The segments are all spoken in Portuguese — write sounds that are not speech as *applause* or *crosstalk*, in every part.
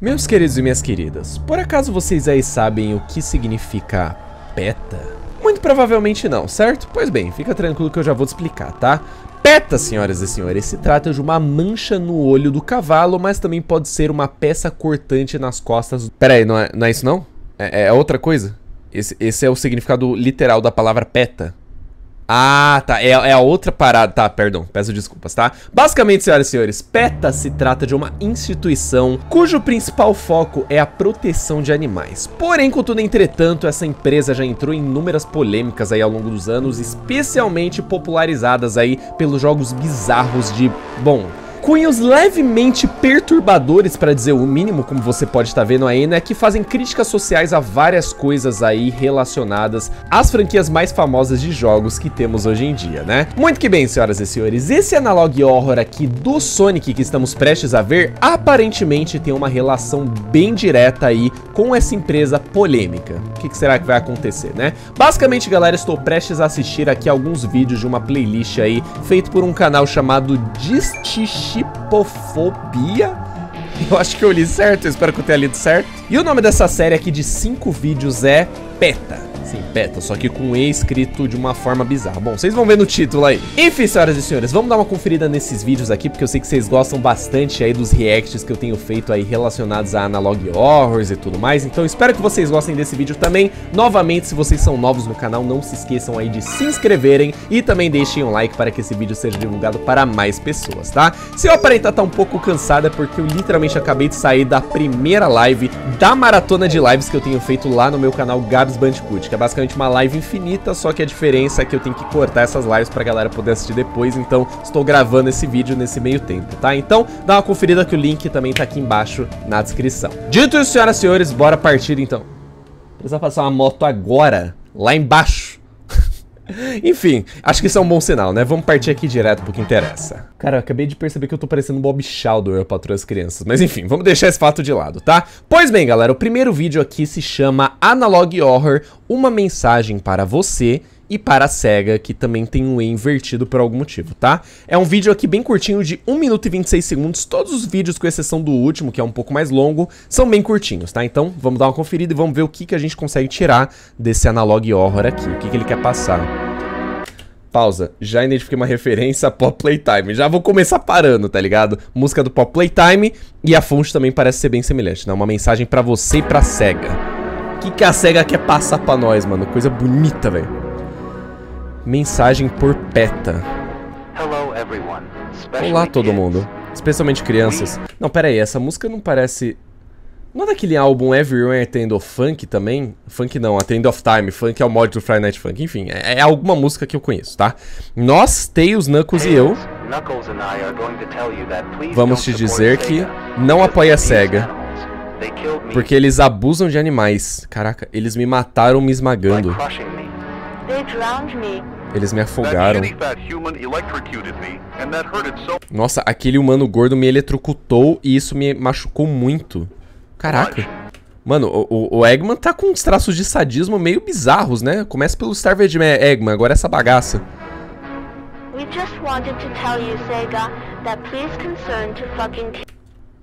Meus queridos e minhas queridas, por acaso vocês aí sabem o que significa PETA? Muito provavelmente não, certo? Pois bem, fica tranquilo que eu já vou te explicar, tá? PETA, senhoras e senhores, se trata de uma mancha no olho do cavalo, mas também pode ser uma peça cortante nas costas. Pera aí, não é, não é isso não? É, é outra coisa? Esse, esse é o significado literal da palavra PETA. Ah, tá. É, é, a outra parada. Tá, perdão. Peço desculpas, tá? Basicamente, senhoras e senhores, PETA se trata de uma instituição cujo principal foco é a proteção de animais. Porém, contudo, entretanto, essa empresa já entrou em inúmeras polêmicas aí ao longo dos anos, especialmente popularizadas aí pelos jogos bizarros de... Bom, cunhos levemente perturbadores, para dizer o mínimo, como você pode estar vendo aí, né, que fazem críticas sociais a várias coisas aí relacionadas às franquias mais famosas de jogos que temos hoje em dia, né? Muito que bem, senhoras e senhores, esse analog horror aqui do Sonic que estamos prestes a ver, aparentemente tem uma relação bem direta aí com essa empresa polêmica. O que, que será que vai acontecer, né? Basicamente, galera, estou prestes a assistir aqui alguns vídeos de uma playlist aí, feito por um canal chamado Distichi Chipofobia. Eu acho que eu li certo, eu espero que eu tenha lido certo. E o nome dessa série aqui de 5 vídeos é PETA. Sim, PETA, só que com E escrito de uma forma bizarra. Bom, vocês vão ver no título aí. Enfim, senhoras e senhores, vamos dar uma conferida nesses vídeos aqui, porque eu sei que vocês gostam bastante aí dos reacts que eu tenho feito aí relacionados a Analog Horrors e tudo mais. Então espero que vocês gostem desse vídeo também. Novamente, se vocês são novos no canal, não se esqueçam aí de se inscreverem e também deixem um like para que esse vídeo seja divulgado para mais pessoas, tá? Se eu aparentar estar tá um pouco cansado é porque eu literalmente acabei de sair da primeira live da maratona de lives que eu tenho feito lá no meu canal Gabs Bandicoot, que é basicamente uma live infinita, só que a diferença é que eu tenho que cortar essas lives pra galera poder assistir depois, então estou gravando esse vídeo nesse meio tempo, tá? Então dá uma conferida que o link também tá aqui embaixo na descrição. Dito isso, senhoras e senhores, bora partir então. Precisa passar uma moto agora, lá embaixo. Enfim, acho que isso é um bom sinal, né? Vamos partir aqui direto pro que interessa. Cara, eu acabei de perceber que eu tô parecendo Bob Shaldor, eu patroa as crianças. Mas enfim, vamos deixar esse fato de lado, tá? Pois bem, galera, o primeiro vídeo aqui se chama Analog Horror, uma mensagem para você e para a SEGA, que também tem um E invertido por algum motivo, tá? É um vídeo aqui bem curtinho, de 1 minuto e 26 segundos. Todos os vídeos, com exceção do último, que é um pouco mais longo, são bem curtinhos, tá? Então, vamos dar uma conferida e vamos ver o que, que a gente consegue tirar desse Analog Horror aqui. O que, que ele quer passar. Pausa. Já identifiquei uma referência a Pop Playtime. Já vou começar parando, tá ligado? Música do Pop Playtime e a fonte também parece ser bem semelhante, né? Uma mensagem pra você e pra SEGA. O que, que a SEGA quer passar pra nós, mano? Coisa bonita, velho. Mensagem por PETA. Olá, todo mundo. Especialmente crianças. Não, pera aí, essa música não parece... Não é daquele álbum Everyone Attend of Funk também? Funk não, Attend of Time. Funk é o mod do Friday Night Funk. Enfim, é, é alguma música que eu conheço, tá? Nós, Tails, Knuckles e eu... Vamos te dizer que não apoia a SEGA. Porque eles abusam de animais. Caraca, eles me mataram me esmagando. Eles me afogaram. Nossa, aquele humano gordo me eletrocutou e isso me machucou muito. Caraca. Mano, o, o Eggman tá com uns traços de sadismo meio bizarros, né? Começa pelo Starved Eggman, agora essa bagaça.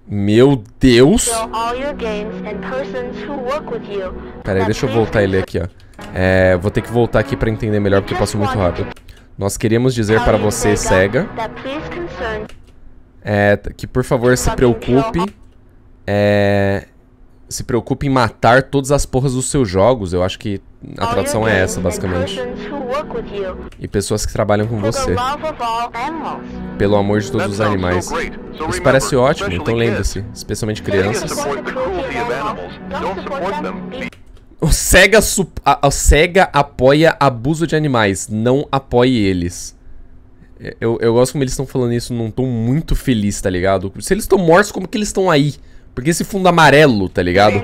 Meu Deus! Peraí, deixa eu voltar ele aqui, ó. É, vou ter que voltar aqui pra entender melhor porque passou muito rápido. Nós queríamos dizer para você, SEGA, é, que por favor se preocupe, é, se preocupe em matar todas as porras dos seus jogos. Eu acho que a tradução é essa, basicamente. E pessoas que trabalham com você. Pelo amor de todos os animais. Isso parece ótimo, então lembre-se, especialmente crianças. O SEGA, a, a SEGA apoia abuso de animais, não apoie eles. Eu, eu gosto como eles estão falando isso num tom muito feliz, tá ligado? Se eles estão mortos, como que eles estão aí? Porque esse fundo amarelo, tá ligado?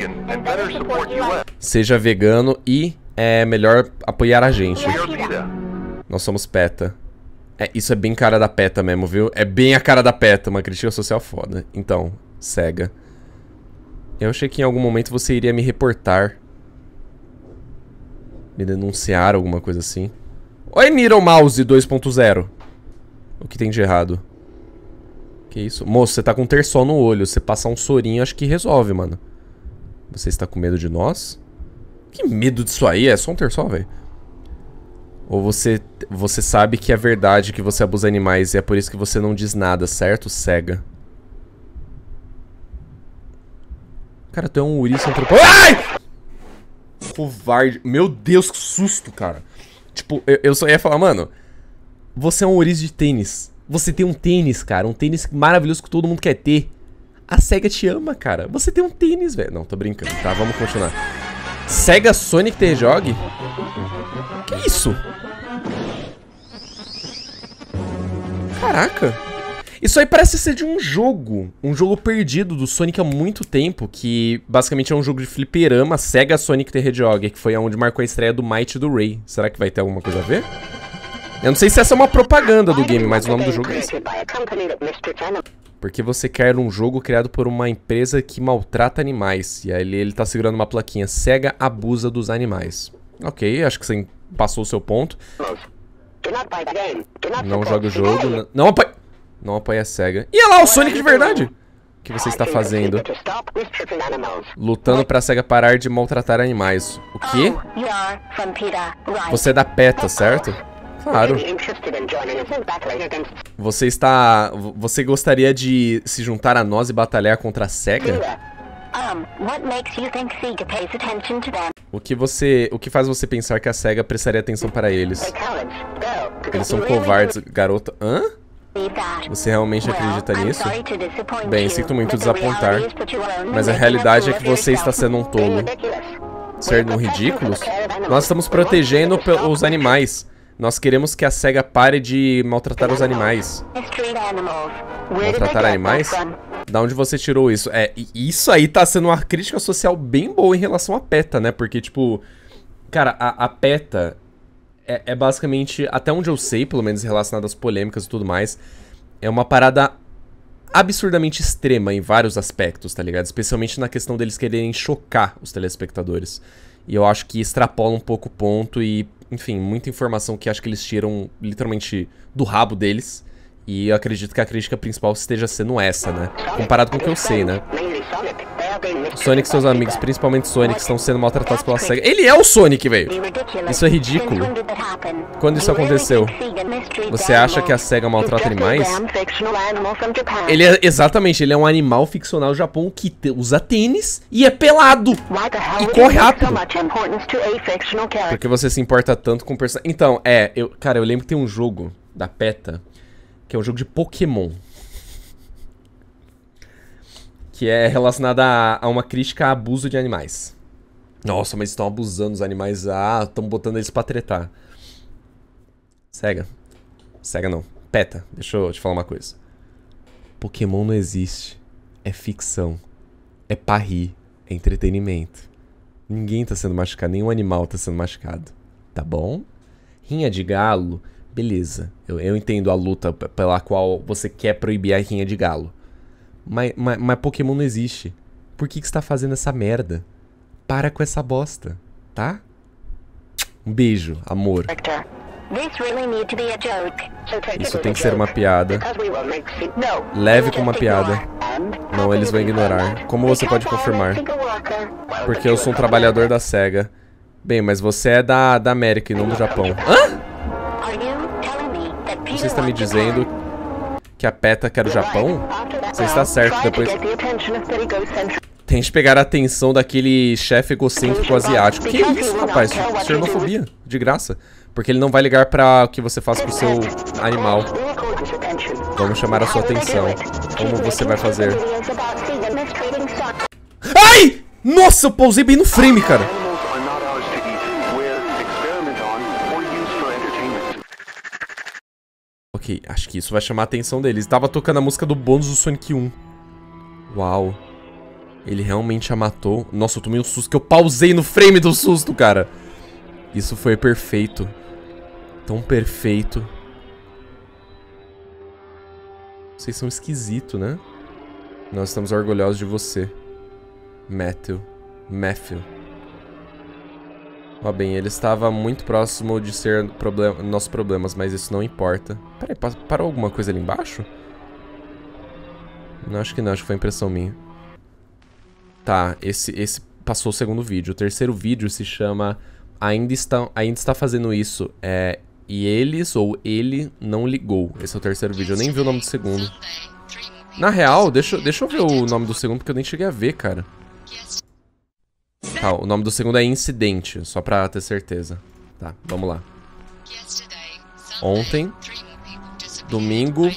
Seja vegano e é melhor apoiar a gente. Nós somos PETA. É, isso é bem cara da PETA mesmo, viu? É bem a cara da PETA, uma crítica social foda. Então, SEGA. Eu achei que em algum momento você iria me reportar me denunciar, alguma coisa assim. Oi, Niro Mouse 2.0. O que tem de errado? Que isso? Moço, você tá com um terçol no olho. Você passar um sorinho, acho que resolve, mano. Você está com medo de nós? Que medo disso aí? É só um terçol, velho. Ou você, você sabe que é verdade que você abusa animais e é por isso que você não diz nada, certo? Cega. Cara, tu é um ouriço antropólogo. Ai! Covarde. Meu Deus, que susto, cara. Tipo, eu, eu só ia falar, mano. Você é um ouriço de tênis. Você tem um tênis, cara. Um tênis maravilhoso que todo mundo quer ter. A SEGA te ama, cara. Você tem um tênis, velho. Não, tô brincando, tá? Vamos continuar. SEGA Sonic T-Jog? Que isso? Caraca. Isso aí parece ser de um jogo. Um jogo perdido do Sonic há muito tempo. Que basicamente é um jogo de fliperama. SEGA Sonic the Hedgehog. Que foi onde marcou a estreia do Might do Ray. Será que vai ter alguma coisa a ver? Eu não sei se essa é uma propaganda do game, mas o nome do jogo é esse. Porque você quer um jogo criado por uma empresa que maltrata animais. E aí ele, ele tá segurando uma plaquinha. SEGA abusa dos animais. Ok, acho que você passou o seu ponto. Não joga o jogo. Não, não apoia... Não apoia a SEGA. E olha lá, o Sonic de verdade! O que você está fazendo? Lutando pra SEGA parar de maltratar animais. O quê? Você é da PETA, certo? Claro. Você está... Você gostaria de se juntar a nós e batalhar contra a SEGA? O que você... O que faz você pensar que a SEGA prestaria atenção para eles? Eles são covardes, garota... Hã? Você realmente acredita nisso? Bem, sinto muito desapontar, mas a realidade é que você está sendo um tolo. Ser um ridículos? Nós estamos protegendo os animais. Nós queremos que a SEGA pare de maltratar os animais. Maltratar animais? Da onde você tirou isso? É, isso aí tá sendo uma crítica social bem boa em relação à PETA, né? Porque, tipo... Cara, a, a PETA é, é basicamente, até onde eu sei, pelo menos relacionado às polêmicas e tudo mais, é uma parada absurdamente extrema em vários aspectos, tá ligado? Especialmente na questão deles quererem chocar os telespectadores. E eu acho que extrapola um pouco o ponto e enfim, muita informação que acho que eles tiram literalmente do rabo deles. E eu acredito que a crítica principal esteja sendo essa, né? Comparado com o que eu sei, né? Sonic e seus amigos, principalmente Sonic, estão sendo maltratados pela SEGA. Ele é o Sonic, velho! Isso é ridículo. Quando isso aconteceu? Você acha que a SEGA maltrata animais? Ele é, exatamente, ele é um animal ficcional do Japão que usa tênis e é pelado. E corre rápido. Porque você se importa tanto com o personagem. Então, é, eu, cara, eu lembro que tem um jogo da PETA que é um jogo de Pokémon. Que é relacionado a, a uma crítica a abuso de animais. Nossa, mas estão abusando dos animais. Ah, estão botando eles pra tretar. Cega. Cega não. Peta, deixa eu te falar uma coisa. Pokémon não existe. É ficção. É pra rir. É entretenimento. Ninguém tá sendo machucado, nenhum animal tá sendo machucado. Tá bom? Rinha de galo beleza. Eu, eu entendo a luta pela qual você quer proibir a rinha de galo. Mas, mas, mas Pokémon não existe. Por que, que você tá fazendo essa merda? Para com essa bosta, tá? Um beijo, amor. Isso tem que ser uma piada. Leve como uma piada. Não, eles vão ignorar. Como você pode confirmar? Porque eu sou um trabalhador da SEGA. Bem, mas você é da, da América e não do Japão. Hã? Você está me dizendo que a PETA quer o Japão? Você está certo, depois... Tente pegar a atenção daquele chefe egocêntrico asiático. Que isso, rapaz? Xenofobia, de graça. Porque ele não vai ligar para o que você faz com o seu animal. Vamos chamar a sua atenção. Como você vai fazer? Ai! Nossa, eu pousei bem no frame, cara. Acho que isso vai chamar a atenção deles. Tava tocando a música do bônus do Sonic 1. Uau. Ele realmente a matou. Nossa, eu tomei um susto que eu pausei no frame do susto, cara. Isso foi perfeito. Tão perfeito. Vocês são esquisitos, né? Nós estamos orgulhosos de você. Matthew. Matthew. Ó bem, ele estava muito próximo de ser problem nossos problemas, mas isso não importa. Peraí, parou alguma coisa ali embaixo? Não, acho que não, acho que foi impressão minha. Tá, esse, esse passou o segundo vídeo. O terceiro vídeo se chama Ainda está, ainda está fazendo isso. É, e eles ou ele não ligou. Esse é o terceiro vídeo. Eu nem vi o nome do segundo. Na real, deixa, deixa eu ver o nome do segundo, porque eu nem cheguei a ver, cara. Tá, o nome do segundo é Incidente, só pra ter certeza. Tá, vamos lá. Ontem, domingo,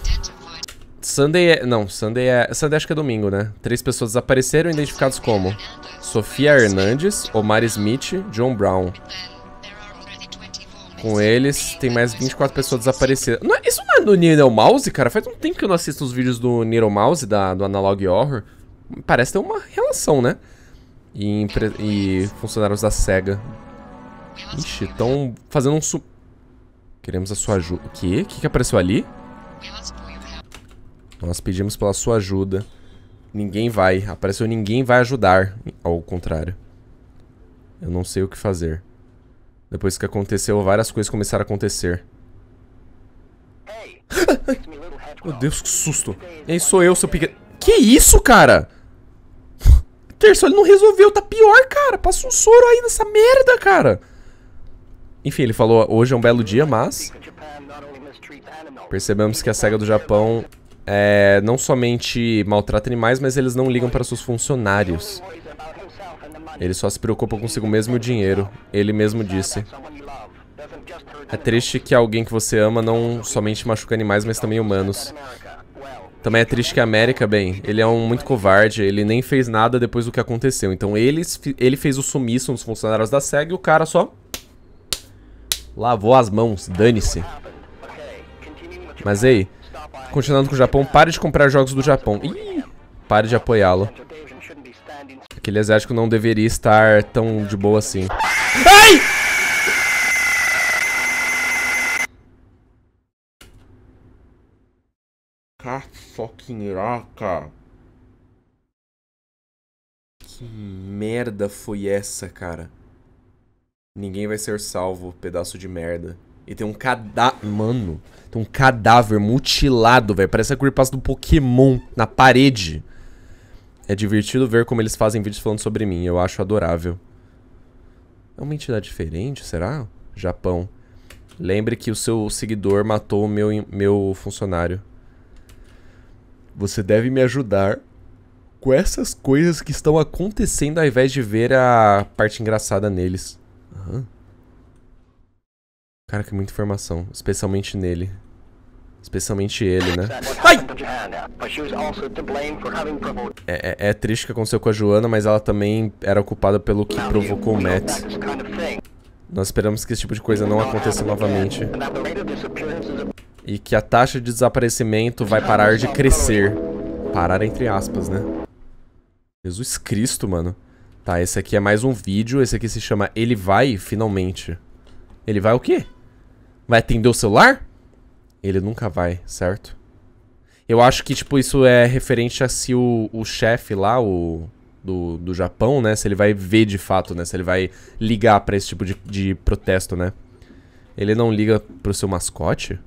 Sunday é... Não, Sunday é... Sunday acho que é domingo, né? Três pessoas desapareceram, identificados como Sofia Hernandes, Omar Smith, John Brown. Com eles, tem mais 24 pessoas desaparecidas. Não é, isso não é do Needle Mouse, cara? Faz um tempo que eu não assisto os vídeos do Needle Mouse, da, do Analog Horror. Parece ter uma relação, né? E, e funcionários da SEGA. Ixi, estão fazendo um su... Queremos a sua ajuda. O quê? O que, que apareceu ali? Nós pedimos pela sua ajuda. Ninguém vai. Apareceu ninguém vai ajudar. Ao contrário. Eu não sei o que fazer. Depois que aconteceu, várias coisas começaram a acontecer. *laughs* Meu Deus, que susto. E aí sou eu, seu pique... Que isso, cara? Terço, ele não resolveu. Tá pior, cara. Passa um soro aí nessa merda, cara. Enfim, ele falou, hoje é um belo dia, mas... Percebemos que a SEGA do Japão é, não somente maltrata animais, mas eles não ligam para seus funcionários. Ele só se preocupa consigo mesmo e o dinheiro. Ele mesmo disse. É triste que alguém que você ama não somente machuca animais, mas também humanos. Também é triste que a América, bem, ele é um muito covarde, ele nem fez nada depois do que aconteceu. Então ele, ele fez o sumiço nos funcionários da SEG e o cara só... Lavou as mãos, dane-se. Mas ei, continuando com o Japão, pare de comprar jogos do Japão. Ih, pare de apoiá-lo. Aquele exército não deveria estar tão de boa assim. Ai! Cafoquinhoca. Que merda foi essa, cara? Ninguém vai ser salvo, pedaço de merda. E tem um cadáver... Mano, tem um cadáver mutilado, velho. Parece a creepypasta do Pokémon na parede. É divertido ver como eles fazem vídeos falando sobre mim. Eu acho adorável. É uma entidade diferente, será? Japão. Lembre que o seu seguidor matou o meu, meu funcionário. Você deve me ajudar com essas coisas que estão acontecendo ao invés de ver a parte engraçada neles. Uhum. Cara, que muita informação. Especialmente nele. Especialmente ele, né? Ai! É, é, é, triste o que aconteceu com a Joana, mas ela também era culpada pelo que provocou o Matt. Nós esperamos que esse tipo de coisa não aconteça novamente. E que a taxa de desaparecimento vai parar de crescer. Parar entre aspas, né? Jesus Cristo, mano. Tá, esse aqui é mais um vídeo. Esse aqui se chama Ele Vai, finalmente. Ele vai o quê? Vai atender o celular? Ele nunca vai, certo? Eu acho que, tipo, isso é referente a se o, o chefe lá, o do, do Japão, né? Se ele vai ver de fato, né? Se ele vai ligar pra esse tipo de, de protesto, né? Ele não liga pro seu mascote?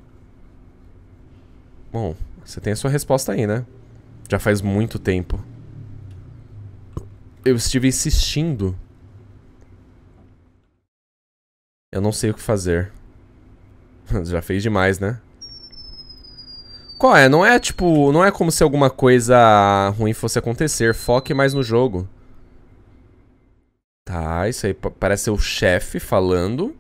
Bom, você tem a sua resposta aí, né? Já faz muito tempo. Eu estive insistindo. Eu não sei o que fazer. *laughs* Já fez demais, né? Qual é? Não é tipo. Não é como se alguma coisa ruim fosse acontecer. Foque mais no jogo. Tá, isso aí parece ser o chefe falando.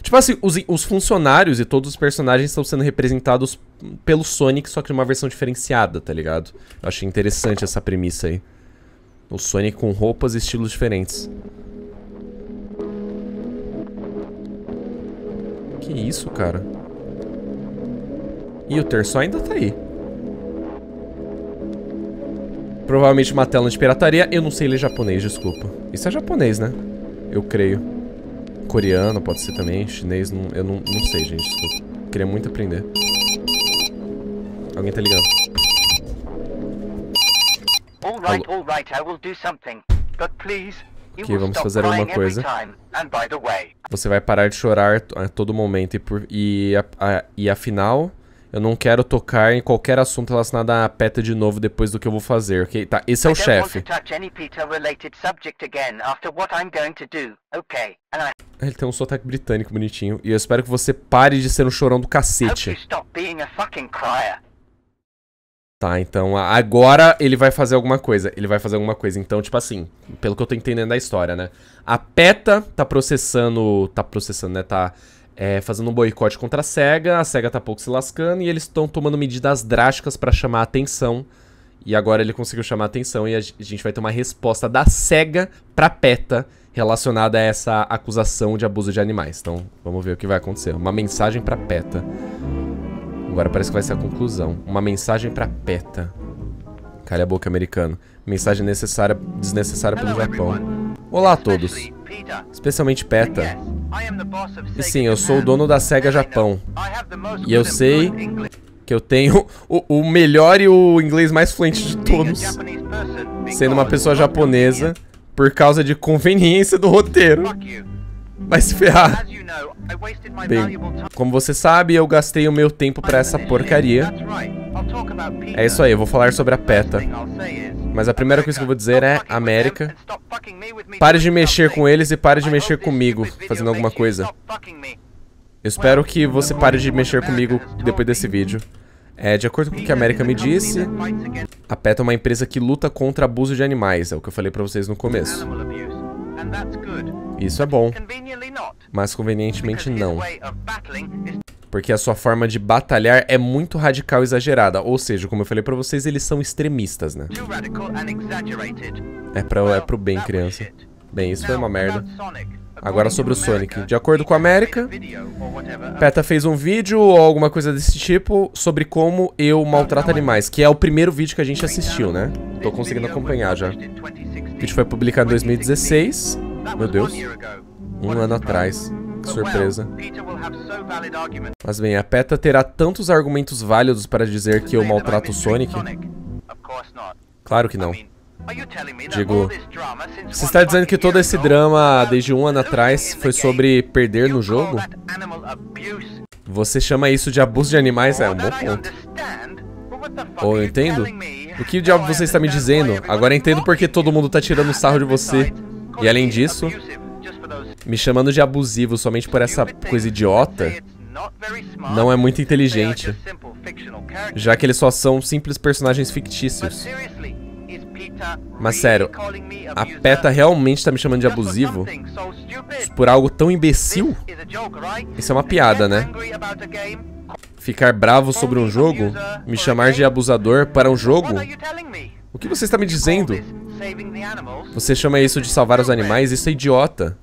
Tipo assim, os, os, funcionários e todos os personagens estão sendo representados pelo Sonic, só que de uma versão diferenciada, tá ligado? Eu achei interessante essa premissa aí. O Sonic com roupas e estilos diferentes. Que isso, cara? E o terço ainda tá aí. Provavelmente uma tela de pirataria. Eu não sei ler japonês, desculpa. Isso é japonês, né? Eu creio. Coreano pode ser também. Chinês, não, eu não, não sei, gente, desculpa. Queria muito aprender. Alguém tá ligando. Alright, alright, I will do something. But please, Ok, vamos fazer alguma coisa. Você vai parar de chorar a todo momento e, por, e, a, a, e afinal, Eu não quero tocar em qualquer assunto relacionado a PETA de novo depois do que eu vou fazer, ok? Tá, esse é o chefe. Ele tem um sotaque britânico bonitinho. E eu espero que você pare de ser um chorão do cacete. Tá, então agora ele vai fazer alguma coisa. Ele vai fazer alguma coisa. Então, tipo assim, pelo que eu tô entendendo da história, né? A PETA tá processando. Tá processando, né? Tá é, fazendo um boicote contra a SEGA. A SEGA tá pouco se lascando e eles estão tomando medidas drásticas para chamar a atenção. E agora ele conseguiu chamar a atenção e a gente vai ter uma resposta da SEGA pra PETA relacionada a essa acusação de abuso de animais. Então, vamos ver o que vai acontecer. Uma mensagem pra PETA. Agora parece que vai ser a conclusão. Uma mensagem pra PETA. Calha a boca, americano. Mensagem necessária, desnecessária pelo Japão. Olá a todos. Especialmente PETA. E sim, eu sou o dono da SEGA Japão. E eu sei que eu tenho o, o melhor e o inglês mais fluente de todos. Sendo uma pessoa japonesa por causa de conveniência do roteiro. Vai se ferrar. Bem, como você sabe, eu gastei o meu tempo pra essa porcaria. É isso aí, eu vou falar sobre a PETA. Mas a primeira coisa que eu vou dizer é, América, pare de mexer com eles e pare de mexer comigo, fazendo alguma coisa. Eu espero que você pare de mexer comigo depois desse vídeo. É, de acordo com o que a América me disse, a PETA é uma empresa que luta contra abuso de animais, é o que eu falei pra vocês no começo. Isso é bom, mas convenientemente não. Porque a sua forma de batalhar é muito radical e exagerada. Ou seja, como eu falei pra vocês, eles são extremistas, né? É, pra, é pro bem, criança. Bem, isso foi uma merda. Agora sobre o Sonic. De acordo com a América, PETA fez um vídeo ou alguma coisa desse tipo sobre como eu maltrato animais, que é o primeiro vídeo que a gente assistiu, né? Tô conseguindo acompanhar já. O vídeo foi publicado em 2016. Meu Deus. Um ano atrás. Que surpresa. Mas bem, a PETA terá tantos argumentos válidos para dizer que eu maltrato o Sonic? Claro que não. Digo, você está dizendo que todo esse drama desde um ano atrás foi sobre perder no jogo? Você chama isso de abuso de animais? É um bom ponto. Ou eu entendo? O que o diabo você está me dizendo? Agora entendo porque todo mundo está tirando sarro de você. E além disso, me chamando de abusivo somente por essa coisa idiota não é muito inteligente, já que eles só são simples personagens fictícios. Mas sério, a PETA realmente tá me chamando de abusivo? Por algo tão imbecil? Isso é uma piada, né? Ficar bravo sobre um jogo? Me chamar de abusador para um jogo? O que você está me dizendo? Você chama isso de salvar os animais? Isso é idiota.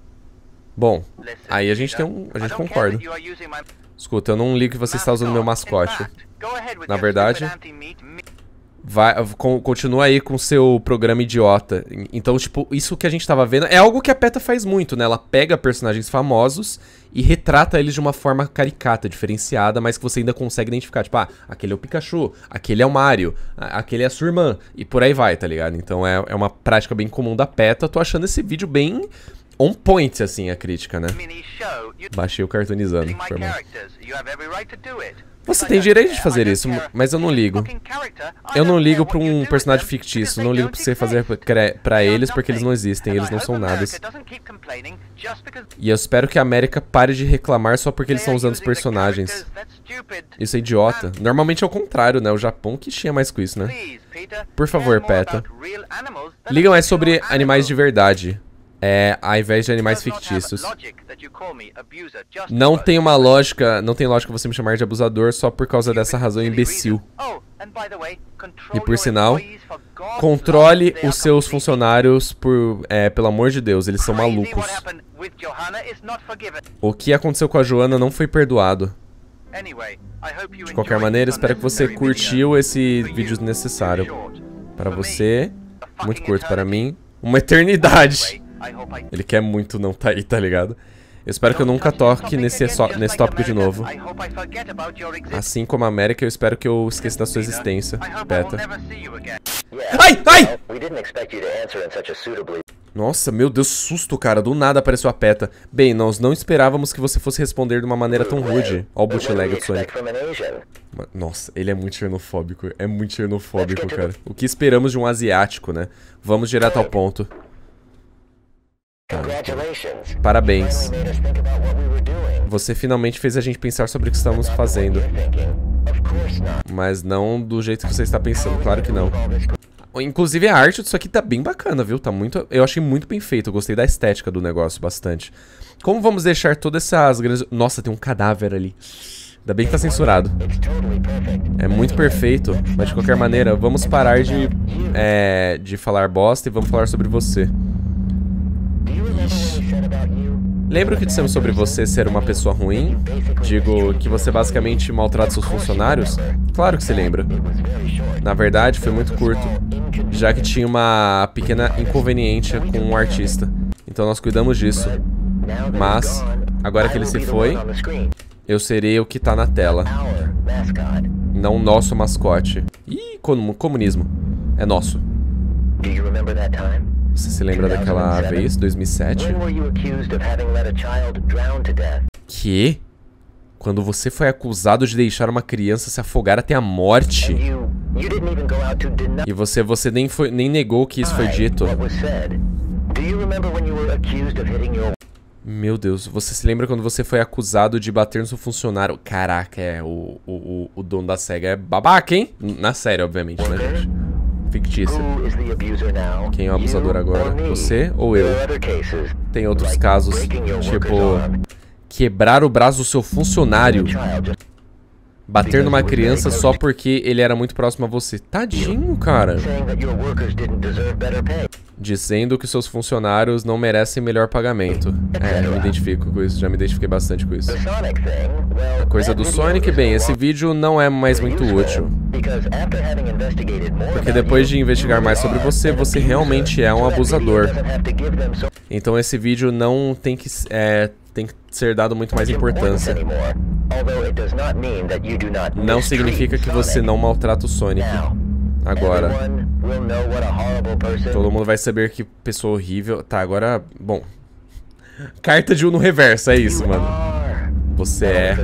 Bom, aí a gente tem um... a gente concorda. Escuta, eu não ligo que você está usando meu mascote. Na verdade, vai, continua aí com seu programa idiota. Então, tipo, isso que a gente tava vendo é algo que a PETA faz muito, né? Ela pega personagens famosos e retrata eles de uma forma caricata, diferenciada, mas que você ainda consegue identificar. Tipo, ah, aquele é o Pikachu, aquele é o Mario, aquele é a sua irmã, e por aí vai, tá ligado? Então é, é uma prática bem comum da PETA. Tô achando esse vídeo bem on point, assim, a crítica, né? Baixei o cartoonizando, foi. Você tem direito de fazer isso, mas eu não ligo. Eu não ligo pra um personagem fictício, não ligo pra você fazer pra eles porque eles não existem, eles não são nada. E eu espero que a América pare de reclamar só porque eles estão usando os personagens. Isso é idiota. Normalmente é o contrário, né? O Japão que tinha mais com isso, né? Por favor, PETA. Liga mais sobre animais de verdade é, ao invés de animais fictícios. Não tem uma lógica, não tem lógica você me chamar de abusador só por causa dessa razão imbecil. Oh, e por sinal, controle os seus funcionários por, é, pelo amor de Deus, eles são malucos. O que aconteceu com a Joana não foi perdoado. De qualquer maneira, espero que você curtiu esse vídeo desnecessário. Para você, muito curto para mim, uma eternidade. Ele quer muito não tá aí, tá ligado? Eu espero que eu nunca toque nesse, nesse tópico de novo. Assim como a América, eu espero que eu esqueça da sua existência, Beta. Ai! Ai! Nossa, meu Deus, susto, cara. Do nada apareceu a PETA. Bem, nós não esperávamos que você fosse responder de uma maneira tão rude. Ó o bootleg do Sonic. Nossa, ele é muito xenofóbico. É muito xenofóbico, cara. O que esperamos de um asiático, né? Vamos direto ao ponto. Parabéns. Você finalmente fez a gente pensar sobre o que estamos fazendo. Mas não do jeito que você está pensando, claro que não. Inclusive a arte disso aqui tá bem bacana, viu? Tá muito, eu achei muito bem feito, eu gostei da estética do negócio bastante. Como vamos deixar todas essas grandes... Nossa, tem um cadáver ali. Ainda bem que tá censurado. É muito perfeito, mas de qualquer maneira, vamos parar de, é, de falar bosta e vamos falar sobre você. Lembra o que dissemos sobre você ser uma pessoa ruim? Digo, que você basicamente maltrata seus funcionários? Claro que se lembra. Na verdade, foi muito curto, já que tinha uma pequena inconveniência com um artista. Então nós cuidamos disso. Mas, agora que ele se foi, eu serei o que tá na tela. Não nosso mascote. Ih, comunismo. É nosso. Você se lembra daquela vez, 2007? Que? Quando você foi acusado de deixar uma criança se afogar até a morte. E você, você nem, foi, nem negou que isso foi dito. Meu Deus, você se lembra quando você foi acusado de bater no seu funcionário? Caraca, é, o, o, o dono da SEGA é babaca, hein? Na série, obviamente, né, gente? Fictícia. Quem é o abusador agora? Você ou eu? Tem outros casos, tipo quebrar o braço do seu funcionário. Bater numa criança só porque ele era muito próximo a você. Tadinho, cara. Dizendo que seus funcionários não merecem melhor pagamento. É, eu me identifico com isso, já me identifiquei bastante com isso. A coisa do Sonic, bem, esse vídeo não é mais muito útil. Porque depois de investigar mais sobre você, você realmente é um abusador. Então esse vídeo não tem que, é, tem que ser dado muito mais importância. Não significa que você não maltrata o Sonic. Agora, todo mundo vai saber que pessoa horrível... Tá, agora... Bom... *laughs* Carta de um no reverso, é isso, mano. Você é,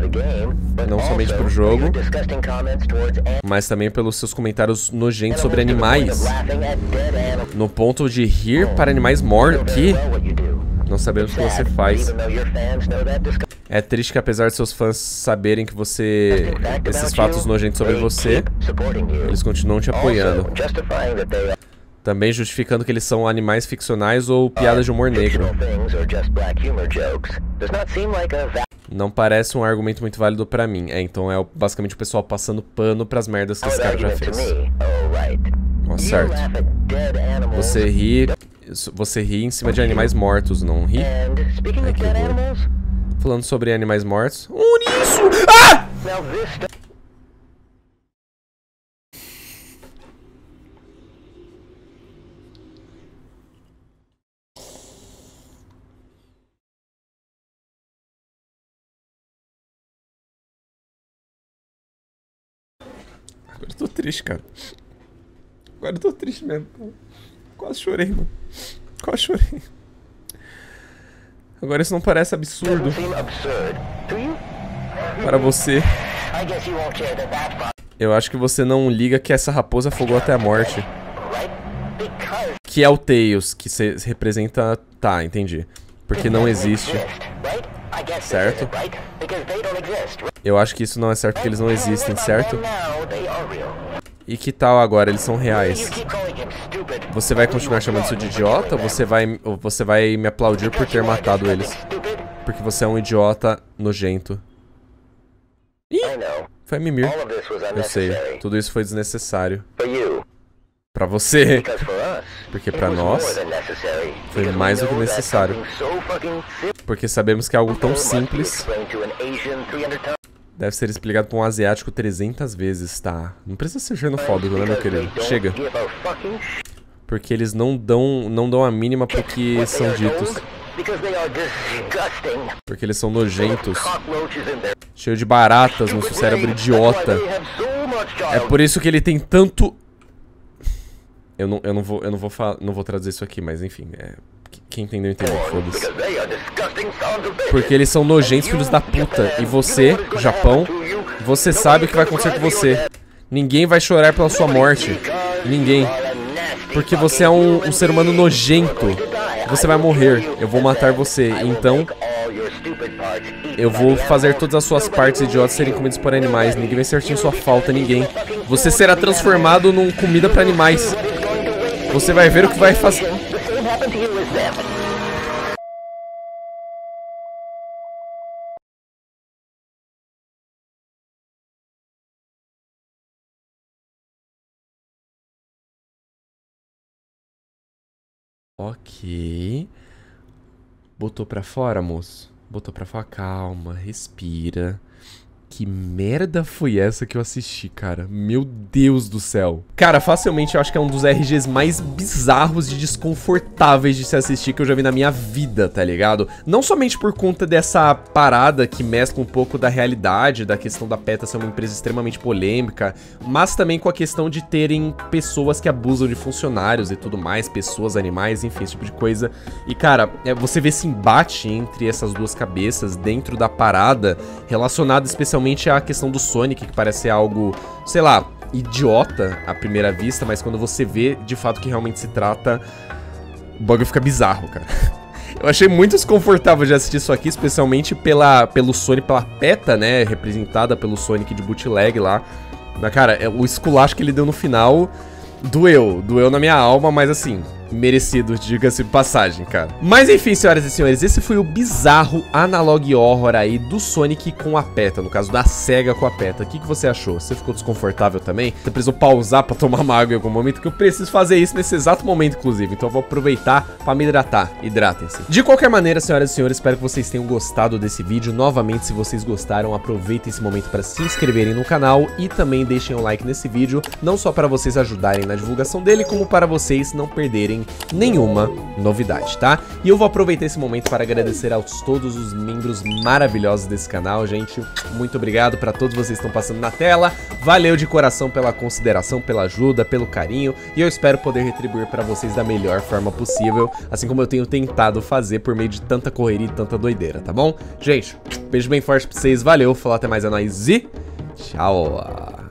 não somente pro jogo, mas também pelos seus comentários nojentos sobre animais. No ponto de rir para animais mortos. Que? Não sabemos o que você faz. É triste que apesar de seus fãs saberem que você... Esses fatos nojentos sobre você, eles continuam te apoiando. Também justificando que eles são animais ficcionais ou piadas de humor negro. Não parece um argumento muito válido pra mim. É, então é basicamente o pessoal passando pano pras merdas que esse cara já fez. Ó, certo. Você ri você ri em cima de animais mortos, não ri? Ai, que horror. Falando sobre animais mortos. Ouriço! Ah! Agora eu tô triste, cara. Agora eu tô triste mesmo. Quase chorei, mano. Quase chorei. Agora isso não parece absurdo. Para você. Eu acho que você não liga que essa raposa afogou até a morte. Que é o Tails, que se representa... Tá, entendi. Porque não existe. Certo? Eu acho que isso não é certo porque eles não existem, certo? E que tal agora? Eles são reais. Você vai continuar chamando isso de idiota? Ou você vai, ou você vai me aplaudir por ter matado eles? Porque você é um idiota nojento. Ih! Foi Mimir. Eu sei. Tudo isso foi desnecessário. Pra você. Porque pra nós, foi mais do que necessário. Porque sabemos que é algo tão simples Deve ser explicado pra um asiático 300 vezes, tá? Não precisa ser xenofóbico, né, meu querido? Chega. Porque eles não dão, não dão a mínima pro que são ditos. Porque eles são nojentos. Cheio de baratas no seu cérebro idiota. É por isso que ele tem tanto... Eu não, eu não vou, eu não vou, não vou traduzir isso aqui, mas enfim, é... Quem entendeu, entendeu, foda-se. Porque eles são nojentos filhos da puta. E você, Japão, você sabe o que vai acontecer com você. Ninguém vai chorar pela sua morte. Ninguém. Porque você é um, um ser humano nojento. Você vai morrer. Eu vou matar você. Então, eu vou fazer todas as suas partes idiotas serem comidas por animais. Ninguém vai sentir sua falta, ninguém. Você será transformado num comida para animais. Você vai ver o que vai fazer. Ok. Botou pra fora, moço? Botou pra fora. Calma, respira. Que merda foi essa que eu assisti, cara? Meu Deus do céu. Cara, facilmente eu acho que é um dos RGs mais bizarros e desconfortáveis de se assistir que eu já vi na minha vida, tá ligado? Não somente por conta dessa parada que mescla um pouco da realidade, da questão da PETA ser uma empresa extremamente polêmica, mas também com a questão de terem pessoas que abusam de funcionários e tudo mais, pessoas, animais, enfim, esse tipo de coisa. E, cara, é, você vê esse embate entre essas duas cabeças dentro da parada, relacionado especialmente especialmente a questão do Sonic, que parece algo, sei lá, idiota à primeira vista, mas quando você vê de fato que realmente se trata, o bagulho fica bizarro, cara. *laughs* Eu achei muito desconfortável de assistir isso aqui, especialmente pela, pelo Sonic, pela PETA, né, representada pelo Sonic de bootleg lá. Mas, cara, é, o esculacho que ele deu no final doeu, doeu na minha alma, mas assim, merecido, diga-se passagem, cara. Mas enfim, senhoras e senhores, esse foi o bizarro analog horror aí do Sonic com a PETA, no caso da SEGA com a PETA. O que, que você achou? Você ficou desconfortável também? Você precisou pausar pra tomar uma água em algum momento? Que eu preciso fazer isso nesse exato momento, inclusive. Então eu vou aproveitar pra me hidratar. Hidratem-se. De qualquer maneira, senhoras e senhores, espero que vocês tenham gostado desse vídeo. Novamente, se vocês gostaram, aproveitem esse momento para se inscreverem no canal e também deixem um like nesse vídeo, não só para vocês ajudarem na divulgação dele, como para vocês não perderem nenhuma novidade, tá? E eu vou aproveitar esse momento para agradecer a todos os membros maravilhosos desse canal, gente. Muito obrigado para todos vocês que estão passando na tela. Valeu de coração pela consideração, pela ajuda, pelo carinho. E eu espero poder retribuir para vocês da melhor forma possível, assim como eu tenho tentado fazer por meio de tanta correria e tanta doideira, tá bom? Gente, beijo bem forte pra vocês, valeu, falou até mais, é nóis e tchau!